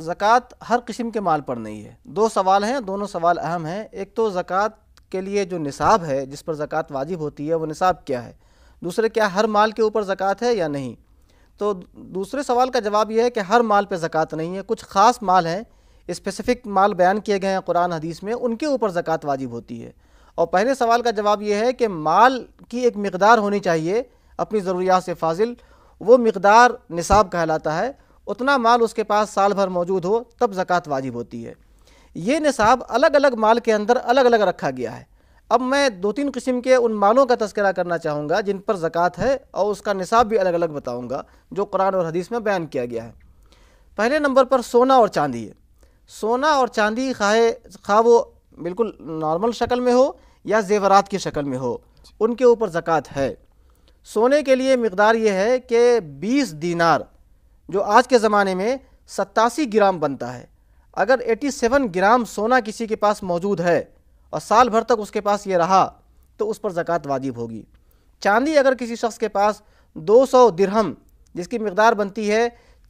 ज़क़़त हर किस्म के माल पर नहीं है। दो सवाल हैं, दोनों सवाल अहम हैं। एक तो ज़क़़त के लिए जो निसाब है, जिस पर ज़क़़त वाजिब होती है, वो निसाब क्या है? दूसरे, क्या हर माल के ऊपर ज़क़़त है या नहीं? तो दूसरे सवाल का जवाब यह है कि हर माल पर ज़क़़त नहीं है। कुछ ख़ास माल हैं स्पेसिफ़िक माल बयान किए गए हैं कुरान हदीस में, उनके ऊपर ज़क़़त वाजिब होती है। और पहले सवाल का जवाब यह है कि माल की एक मकदार होनी चाहिए अपनी ज़रूरियात से फाजिल, वो मकदार निसाब कहलाता है। उतना माल उसके पास साल भर मौजूद हो, तब ज़क़़त वाजिब होती है। ये निसाब अलग अलग माल के अंदर अलग अलग रखा गया है। अब मैं दो तीन किस्म के उन मालों का तस्करा करना चाहूँगा, जिन पर ज़क़़त है, और उसका निसाब भी अलग अलग बताऊँगा, जो कुरान और हदीस में बयान किया गया है। पहले नंबर पर सोना और चांदी है। सोना और चांदी खाए खा वो बिल्कुल नॉर्मल शक्ल में हो या जेवरात की शक्ल में हो, उनके ऊपर ज़क़़त है। सोने के लिए मकदार ये है कि 20 दीनार जो आज के ज़माने में सत्तासी ग्राम बनता है। अगर 87 ग्राम सोना किसी के पास मौजूद है और साल भर तक उसके पास ये रहा तो उस पर ज़क़़त वाजिब होगी। चांदी अगर किसी शख्स के पास 200 दिरहम जिसकी मकदार बनती है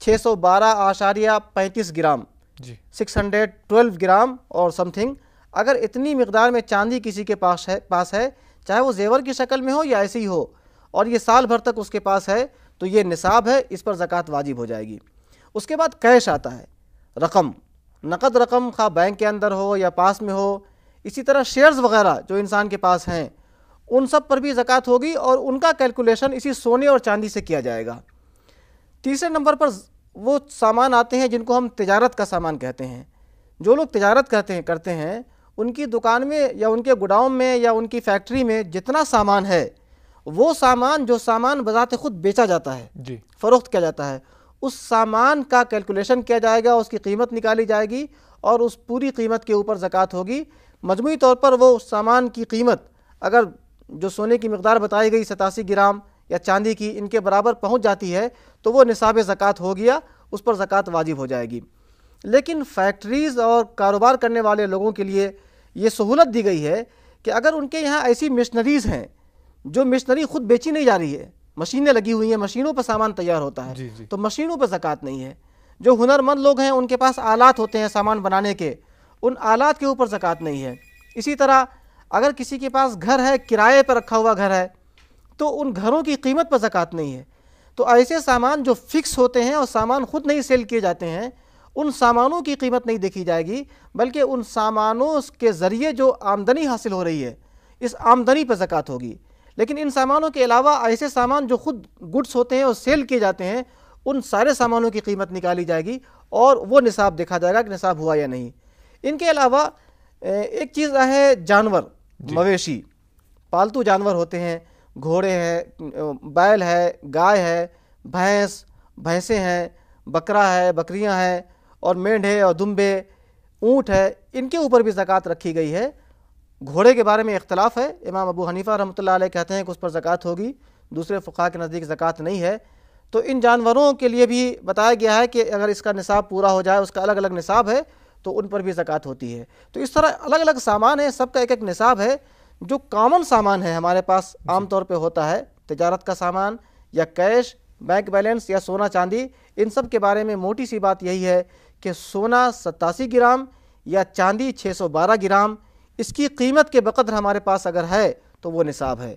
612 आशारिया पैंतीस ग्राम जी। 612 ग्राम और समथिंग अगर इतनी मकदार में चांदी किसी के पास है पास है चाहे वो जेवर की शक्ल में हो या ऐसी ही हो और ये साल भर तक उसके पास है तो ये निसाब है, इस पर ज़क़़त वाजिब हो जाएगी। उसके बाद कैश आता है, रकम। नकद रकम खा बैंक के अंदर हो या पास में हो, इसी तरह शेयर्स वगैरह जो इंसान के पास हैं, उन सब पर भी ज़क़़त होगी और उनका कैलकुलेशन इसी सोने और चांदी से किया जाएगा। तीसरे नंबर पर वो सामान आते हैं जिनको हम तजारत का सामान कहते हैं। जो लोग तजारत करते हैं करते हैं, उनकी दुकान में या उनके गोडाउन में या उनकी फैक्ट्री में जितना सामान है वो सामान जो सामान बजाते खुद बेचा जाता है जी। फ़रोख्त किया जाता है उस सामान का कैलकुलेशन किया जाएगा उसकी कीमत निकाली जाएगी और उस पूरी कीमत के ऊपर ज़क़़त होगी। मजमू तौर पर वो उस सामान की कीमत अगर जो सोने की मकदार बताई गई सतासी ग्राम या चांदी की इनके बराबर पहुँच जाती है तो वो निसाब ज़क़़त हो गया उस पर ज़क़़त वाजिब हो जाएगी। लेकिन फैक्ट्रीज़ और कारोबार करने वाले लोगों के लिए ये सहूलत दी गई है कि अगर उनके यहाँ ऐसी मशीनरीज़ हैं जो मशीनरी खुद बेची नहीं जा रही है। मशीनें लगी हुई हैं मशीनों पर सामान तैयार होता है। जी जी। तो मशीनों पर ज़क़़त नहीं है। जो हुनरमंद लोग हैं उनके पास आलात होते हैं सामान बनाने के। उन आलात के ऊपर ज़क़़त नहीं है। इसी तरह अगर किसी के पास घर है किराए पर रखा हुआ घर है तो उन घरों की कीमत पर ज़क़़त नहीं है। तो ऐसे सामान जो फिक्स होते हैं और सामान खुद नहीं सेल किए जाते हैं उन सामानों की कीमत नहीं देखी जाएगी बल्कि उन सामानों के ज़रिए जो आमदनी हासिल हो रही है इस आमदनी पर ज़क़़त होगी। लेकिन इन सामानों के अलावा ऐसे सामान जो खुद गुड्स होते हैं और सेल किए जाते हैं उन सारे सामानों की कीमत निकाली जाएगी और वो निसाब देखा जाएगा कि निसाब हुआ या नहीं। इनके अलावा एक चीज़ है जानवर मवेशी। पालतू जानवर होते हैं घोड़े हैं बैल है गाय है भैंस भैंसें हैं बकरा है बकरियाँ हैं और मेंढे और दुम्बे ऊँट है इनके ऊपर भी ज़क़़त रखी गई है। घोड़े के बारे में इख्तलाफ है। इमाम अबू हनीफ़ा रहमत कहते हैं कि उस पर ज़क़़त होगी दूसरे फ़ुका के नज़दीक ज़क़़त नहीं है। तो इन जानवरों के लिए भी बताया गया है कि अगर इसका निसाब पूरा हो जाए उसका अलग अलग निसाब है तो उन पर भी ज़क़़त होती है। तो इस तरह अलग अलग सामान है सबका एक एक निसाब है। जो कॉमन सामान है हमारे पास आम तौर पे होता है तजारत का सामान या कैश बैंक बैलेंस या सोना चांदी इन सब के बारे में मोटी सी बात यही है कि सोना सत्तासी ग्राम या चांदी 612 ग्राम इसकी कीमत के बकदर हमारे पास अगर है तो वो निसाब है।